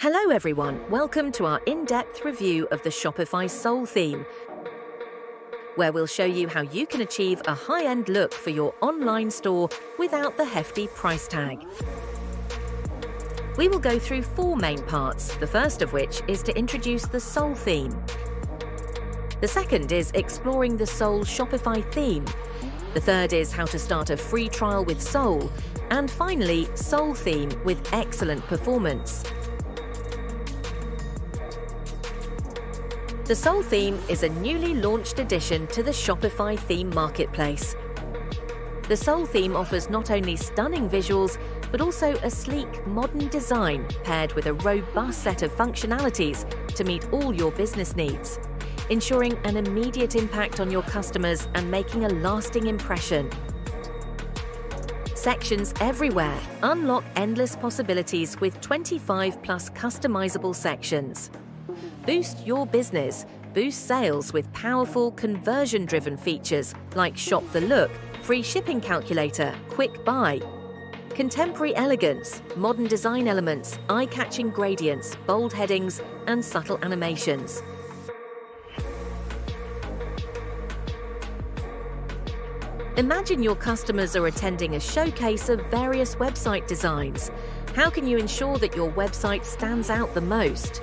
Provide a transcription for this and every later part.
Hello, everyone. Welcome to our in depth review of the Shopify Soul theme, where we'll show you how you can achieve a high end look for your online store without the hefty price tag. We will go through four main parts, the first of which is to introduce the Soul theme. The second is exploring the Soul Shopify theme. The third is how to start a free trial with Soul. And finally, Soul theme with excellent performance. The Soul theme is a newly launched addition to the Shopify theme marketplace. The Soul theme offers not only stunning visuals, but also a sleek, modern design paired with a robust set of functionalities to meet all your business needs, ensuring an immediate impact on your customers and making a lasting impression. Sections everywhere unlock endless possibilities with 25 plus customizable sections. Boost your business. Boost sales with powerful conversion driven features like Shop the Look, free shipping calculator, quick buy. Contemporary elegance, modern design elements, eye catching gradients, bold headings, and subtle animations. Imagine your customers are attending a showcase of various website designs. How can you ensure that your website stands out the most?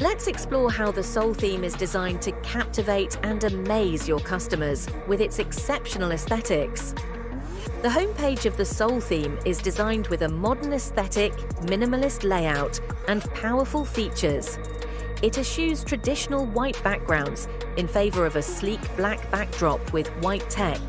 Let's explore how the Soul theme is designed to captivate and amaze your customers with its exceptional aesthetics. The homepage of the Soul theme is designed with a modern aesthetic, minimalist layout, and powerful features. It eschews traditional white backgrounds in favour of a sleek black backdrop with white tech.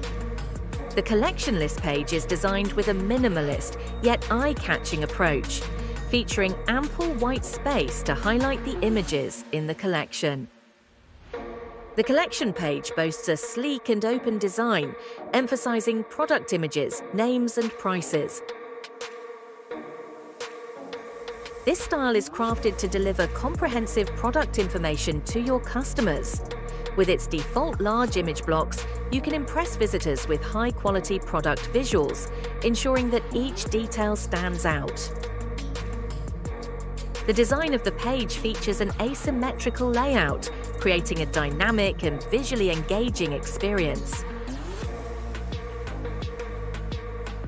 The collection list page is designed with a minimalist yet eye catching approach featuring ample white space to highlight the images in the collection. The collection page boasts a sleek and open design, emphasizing product images, names, and prices. This style is crafted to deliver comprehensive product information to your customers. With its default large image blocks, you can impress visitors with high quality product visuals, ensuring that each detail stands out. The design of the page features an asymmetrical layout, creating a dynamic and visually engaging experience.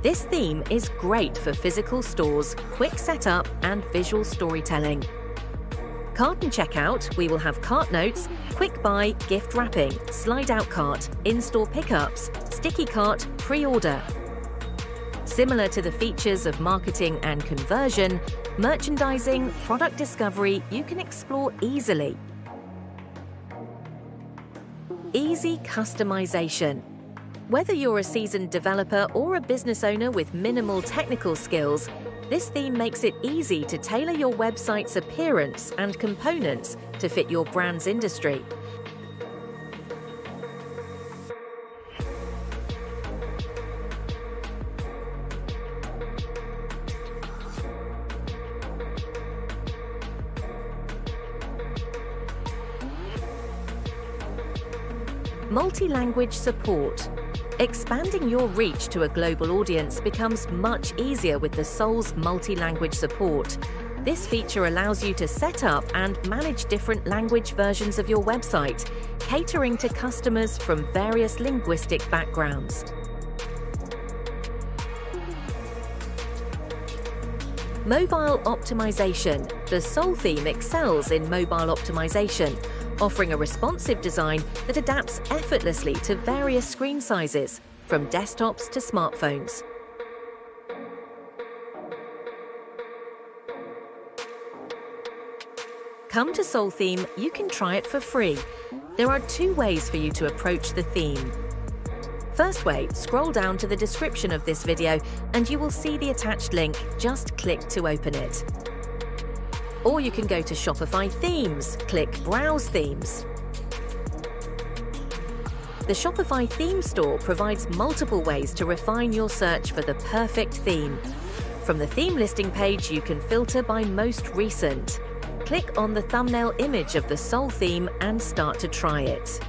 This theme is great for physical stores, quick setup, and visual storytelling. Cart and checkout, we will have cart notes, quick buy, gift wrapping, slide out cart, in store pickups, sticky cart, pre order, Similar to the features of marketing and conversion, merchandising, product discovery you can explore easily. Easy customization. Whether you're a seasoned developer or a business owner with minimal technical skills, this theme makes it easy to tailor your website's appearance and components to fit your brand's industry. Multi-language support. Expanding your reach to a global audience becomes much easier with the Soul's multi-language support. This feature allows you to set up and manage different language versions of your website, catering to customers from various linguistic backgrounds. Mobile optimization. The Soul theme excels in mobile optimization, offering a responsive design that adapts effortlessly to various screen sizes, from desktops to smartphones. Come to Soul Theme, you can try it for free. There are two ways for you to approach the theme. First way, scroll down to the description of this video and you will see the attached link. Just click to open it. Or you can go to Shopify Themes, click Browse Themes. The Shopify Theme Store provides multiple ways to refine your search for the perfect theme. From the theme listing page, you can filter by most recent. Click on the thumbnail image of the Soul theme and start to try it.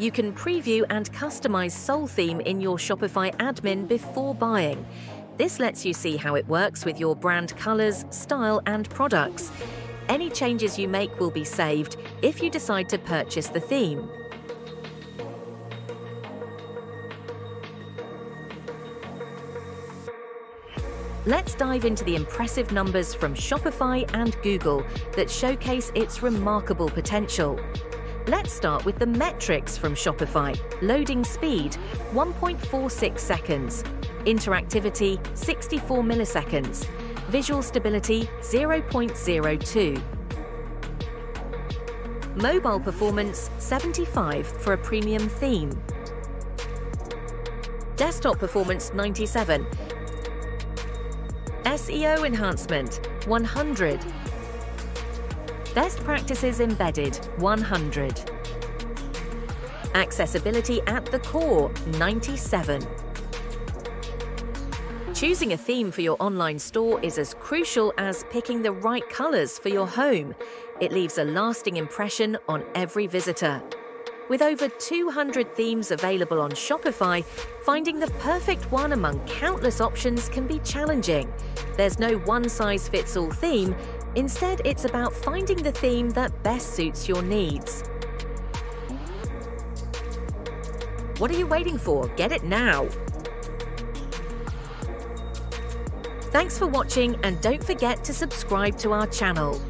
You can preview and customize Soul Theme in your Shopify admin before buying. This lets you see how it works with your brand colors, style, and products. Any changes you make will be saved if you decide to purchase the theme. Let's dive into the impressive numbers from Shopify and Google that showcase its remarkable potential. Let's start with the metrics from Shopify. Loading speed 1.46 seconds, interactivity 64 milliseconds, visual stability 0.02. Mobile performance 75 for a premium theme. Desktop performance 97 SEO enhancement 100. Best practices embedded 100. Accessibility at the core 97. Choosing a theme for your online store is as crucial as picking the right colours for your home. It leaves a lasting impression on every visitor. With over 200 themes available on Shopify, finding the perfect one among countless options can be challenging. There's no one size fits all theme, instead, it's about finding the theme that best suits your needs. What are you waiting for? Get it now! Thanks for watching and don't forget to subscribe to our channel.